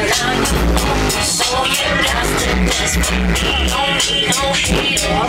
So you got to dance with me. Don't need no hero.